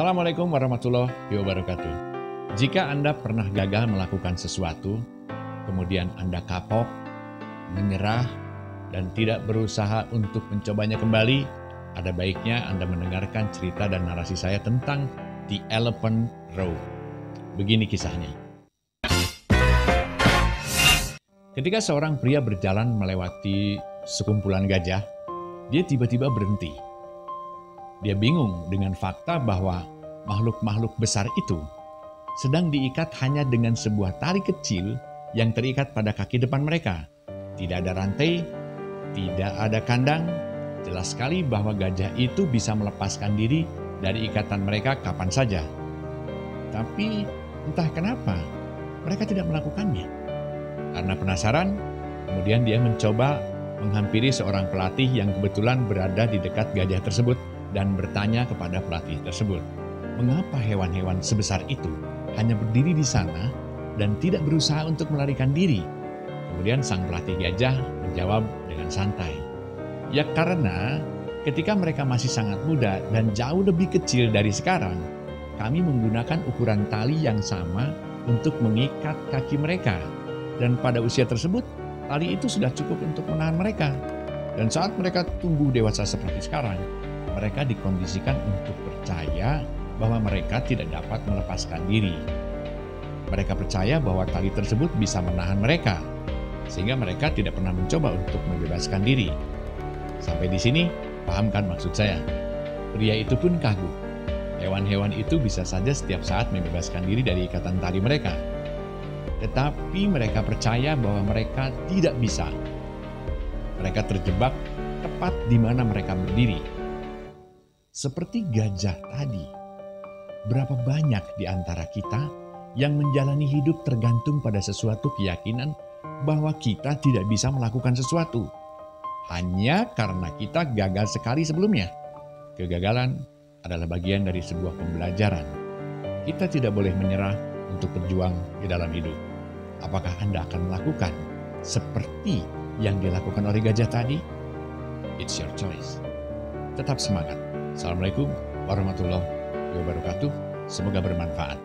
Assalamualaikum warahmatullahi wabarakatuh. Jika Anda pernah gagal melakukan sesuatu, kemudian Anda kapok, menyerah, dan tidak berusaha untuk mencobanya kembali, ada baiknya Anda mendengarkan cerita dan narasi saya tentang The Elephant Row. Begini kisahnya. Ketika seorang pria berjalan melewati sekumpulan gajah, dia tiba-tiba berhenti dia bingung dengan fakta bahwa makhluk-makhluk besar itu sedang diikat hanya dengan sebuah tali kecil yang terikat pada kaki depan mereka. Tidak ada rantai, tidak ada kandang. Jelas sekali bahwa gajah itu bisa melepaskan diri dari ikatan mereka kapan saja. Tapi entah kenapa mereka tidak melakukannya. Karena penasaran, kemudian dia mencoba menghampiri seorang pelatih yang kebetulan berada di dekat gajah tersebut dan bertanya kepada pelatih tersebut, mengapa hewan-hewan sebesar itu hanya berdiri di sana dan tidak berusaha untuk melarikan diri? Kemudian sang pelatih gajah menjawab dengan santai, ya karena ketika mereka masih sangat muda dan jauh lebih kecil dari sekarang, kami menggunakan ukuran tali yang sama untuk mengikat kaki mereka. Dan pada usia tersebut, tali itu sudah cukup untuk menahan mereka. Dan saat mereka tumbuh dewasa seperti sekarang, mereka dikondisikan untuk percaya bahwa mereka tidak dapat melepaskan diri. Mereka percaya bahwa tali tersebut bisa menahan mereka, sehingga mereka tidak pernah mencoba untuk membebaskan diri. Sampai di sini, pahamkan maksud saya? Pria itu pun kagum. Hewan-hewan itu bisa saja setiap saat membebaskan diri dari ikatan tali mereka. Tetapi mereka percaya bahwa mereka tidak bisa. Mereka terjebak tepat di mana mereka berdiri seperti gajah tadi, berapa banyak di antara kita yang menjalani hidup tergantung pada sesuatu keyakinan bahwa kita tidak bisa melakukan sesuatu hanya karena kita gagal sekali sebelumnya. Kegagalan adalah bagian dari sebuah pembelajaran. Kita tidak boleh menyerah untuk berjuang di dalam hidup. Apakah Anda akan melakukan seperti yang dilakukan oleh gajah tadi? It's your choice. Tetap semangat. Assalamualaikum warahmatullahi wabarakatuh. Semoga bermanfaat.